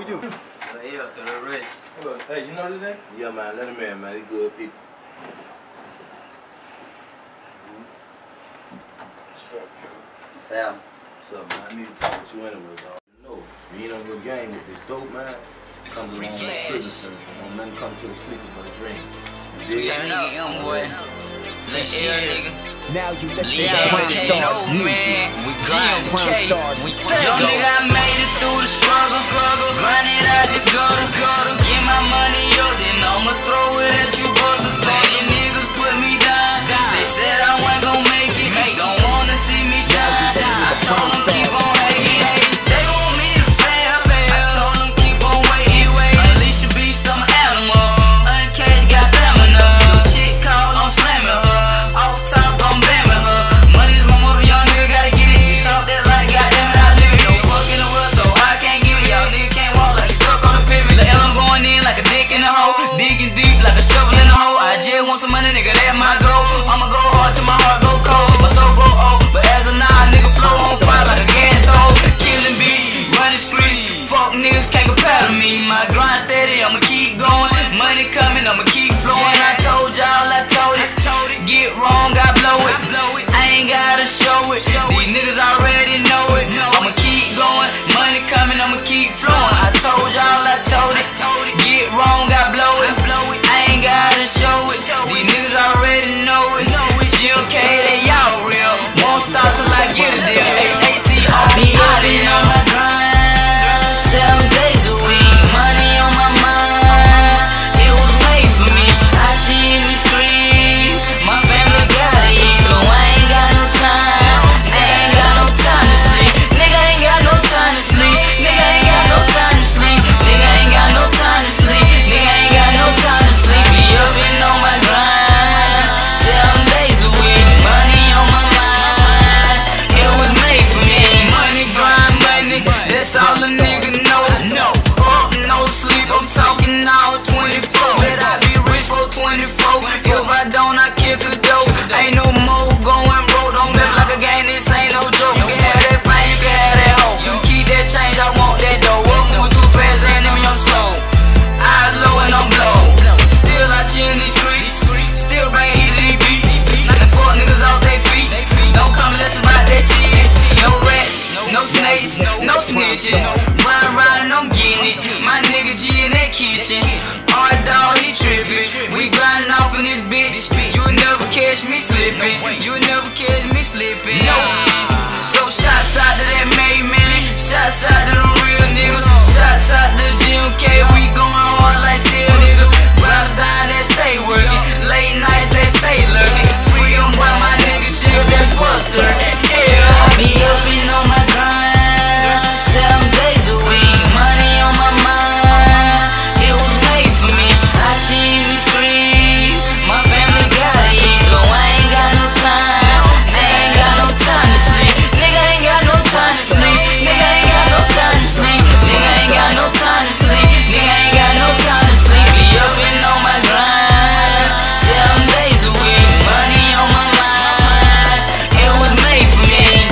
Who you? Hey, the rich. Hey, you know this name? Yeah, man. Let him in, man. He good people. Sam. What's up, man? I need to talk you anyway, dog. Game with this dope, man. Come to sleeper. Turn up, young boy. Let's hear nigga. Now you Stars. We Young nigga, I made it through the struggle. struggle. Fuck niggas can't compare to me. My grind steady, I'ma keep going. Money coming, I'ma keep flowing. I told y'all, I told it. Get wrong, I blow it. I ain't gotta show it. These niggas already know it. I'ma keep going. Money coming, I'ma keep flowing. I told y'all, I told That's all a nigga waste, no snitches. Run round, I'm. My nigga G in that kitchen. Our dog, he trippin'. We grindin' off in this bitch. You never catch me slippin'. You never catch me slippin'. No. So shots out to that made man. Shots out to